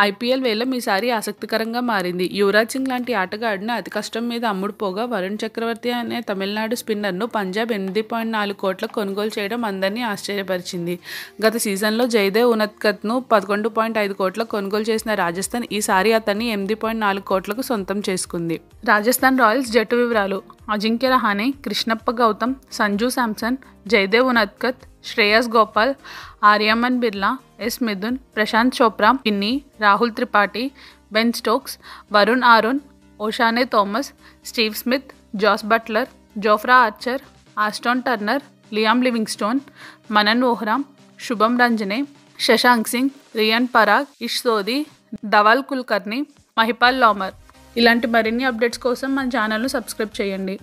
IPL వేలం ఈసారి ఆసక్తికరంగా మారింది. యువరాజ్ సింగ్ లాంటి ఆటగాడిని అతి కష్టం మీద అమ్ముడుపోగా వరుణ్ చక్రవర్తి అనే తమిళనాడు స్పిన్నర్ను పంజాబ్ ఎనిమిది పాయింట్ నాలుగు కోట్లకు కొనుగోలు చేయడం అందరినీ ఆశ్చర్యపరిచింది. గత సీజన్లో జయదేవ్ ఉనత్కత్ను పదకొండు పాయింట్ ఐదు కోట్లకు కొనుగోలు చేసిన రాజస్థాన్ ఈసారి అతన్ని ఎనిమిది పాయింట్ నాలుగు కోట్లకు సొంతం చేసుకుంది. రాజస్థాన్ రాయల్స్ జట్టు వివరాలు. Ajinkya Rahane, Krishnappa Gowtham, Sanju Samson, Jaydev Unadkat, Shreyas Gopal, Aryaman Birla, S Mithun, Prashant Chopra, Pinni, Rahul Tripathi, Ben Stokes, Varun Aaron, Oshane Thomas, Steve Smith, Jos Buttler, Jofra Archer, Ashton Turner, Liam Livingstone, Manan Vohra Shubham Ranjane, Shashank Singh, Riyan Parag, Ish Sodhi Dhawal Kulkarni, Mahipal लॉमर। ఇలాంటి మరిన్ని updates కోసం మన ఛానల్ను subscribe చేయండి.